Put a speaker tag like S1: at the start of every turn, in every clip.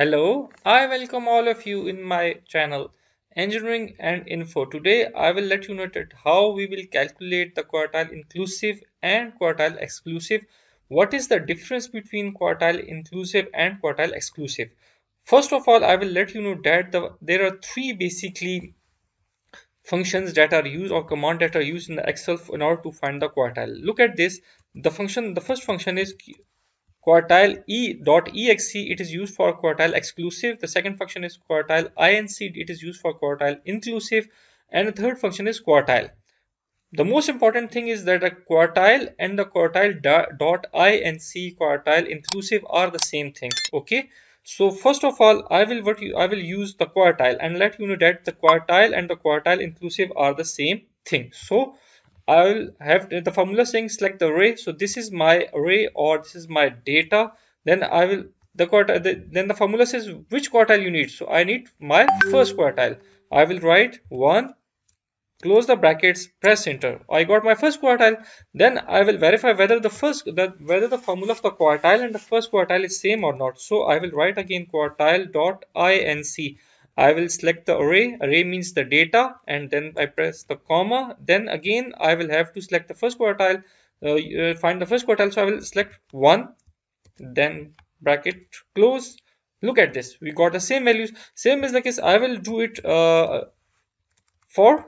S1: Hello, I welcome all of you in my channel Engineering and Info. Today I will let you know that how we will calculate the quartile inclusive and quartile exclusive. What is the difference between quartile inclusive and quartile exclusive? First of all, I will let you know that the, there are three basically functions that are used or command that are used in the Excel in order to find the quartile. Look at this. The function, the first function is quartile e dot exe it is used for quartile exclusive. The second function is quartile inc it is used for quartile inclusive. And the third function is quartile. The most important thing is that the quartile and the quartile dot inc quartile inclusive are the same thing. Okay? So first of all i will what you i will use the quartile and let you know that the quartile and the quartile inclusive are the same thing. So I will have the formula saying select the array. So this is my array or this is my data. Then I will the quartile the, then the formula says which quartile you need. So I need my first quartile. I will write one close the brackets press enter i got my first quartile then i will verify whether the first that whether the formula of the quartile and the first quartile is same or not so i will write again quartile dot inc I will select the array. Array means the data and then I press the comma. Then again I will have to select the first quartile. Uh, find the first quartile. So I will select 1. Then bracket close. Look at this. We got the same values. Same is the case. I will do it uh, for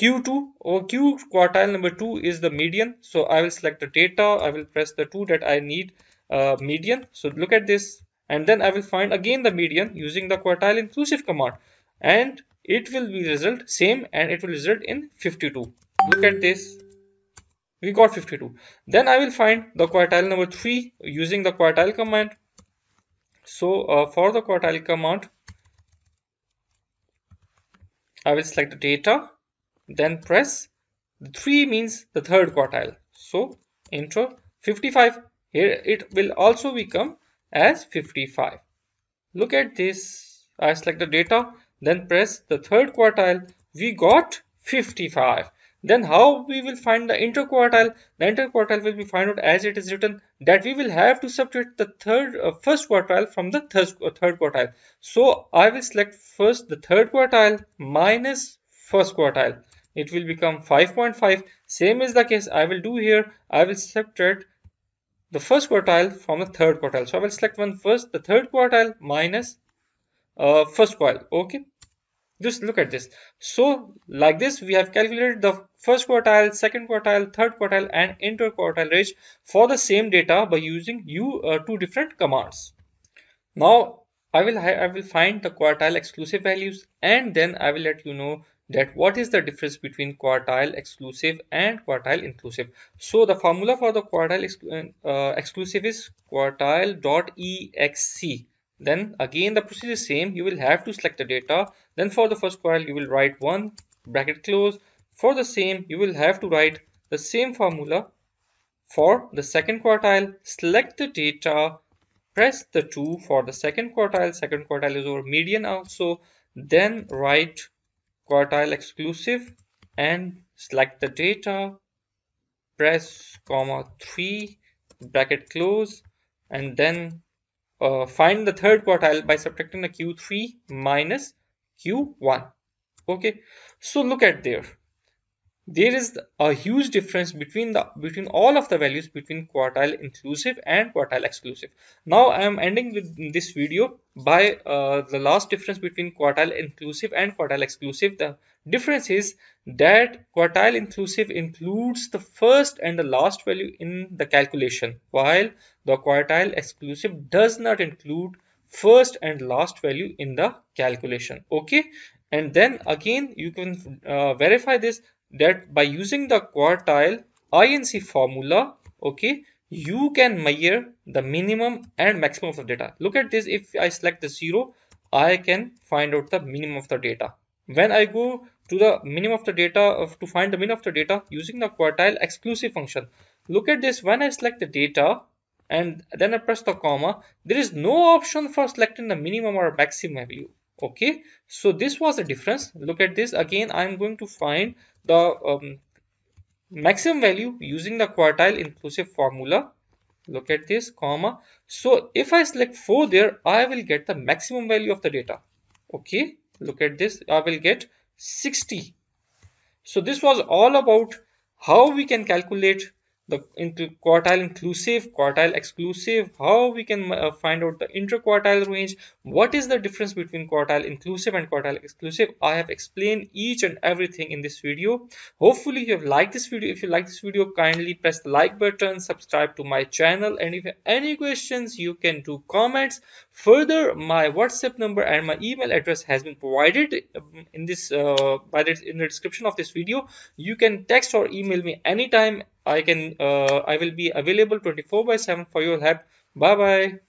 S1: Q2 or Q quartile number 2 is the median. So I will select the data. I will press the 2 that I need uh, median. So look at this and then I will find again the median using the quartile inclusive command. And it will be result same and it will result in 52 look at this. We got 52 then I will find the quartile number 3 using the quartile command. So uh, for the quartile command I will select the data then press. The 3 means the third quartile. So enter 55 here it will also become as 55. Look at this. I select the data, then press the third quartile. We got 55. Then how we will find the interquartile? The interquartile will be found out as it is written that we will have to subtract the third uh, first quartile from the third, uh, third quartile. So I will select first the third quartile minus first quartile. It will become 5.5. Same is the case I will do here. I will subtract the first quartile from the third quartile. So I will select one first, the third quartile minus uh, first quartile. Okay. Just look at this. So like this, we have calculated the first quartile, second quartile, third quartile, and interquartile range for the same data by using you uh, two different commands. Now I will I will find the quartile exclusive values and then I will let you know that what is the difference between quartile exclusive and quartile inclusive. So the formula for the quartile uh, exclusive is quartile dot exe. Then again the procedure is same. You will have to select the data. Then for the first quartile you will write one bracket close. For the same you will have to write the same formula for the second quartile. Select the data. Press the 2 for the second quartile. Second quartile is over median also. Then write quartile exclusive and select the data press comma 3 bracket close and then uh, find the third quartile by subtracting the q3 minus q1 okay? So look at there there is a huge difference between the between all of the values between quartile inclusive and quartile exclusive. Now i am ending with this video by uh, the last difference between quartile inclusive and quartile exclusive. The difference is that quartile inclusive includes the first and the last value in the calculation while the quartile exclusive does not include first and last value in the calculation. Okay? And then again you can uh, verify this that by using the quartile INC formula, okay, you can measure the minimum and maximum of the data. Look at this. If I select the zero, I can find out the minimum of the data. When I go to the minimum of the data of to find the minimum of the data using the quartile exclusive function. Look at this. When I select the data and then I press the comma, there is no option for selecting the minimum or maximum value okay so this was the difference. Look at this. Again i'm going to find the um, maximum value using the quartile inclusive formula. Look at this comma. So if I select 4 there I will get the maximum value of the data. Okay look at this. I will get 60 so this was all about how we can calculate the quartile inclusive quartile exclusive how we can uh, find out the interquartile range what is the difference between quartile inclusive and quartile exclusive? I have explained each and everything in this video. Hopefully you have liked this video. If you like this video kindly press the like button subscribe to my channel and if you have any questions you can do comments. Further my whatsapp number and my email address has been provided um, in this uh, by the in the description of this video. You can text or email me anytime I can uh, I will be available 24 by 7 for your help. Bye bye.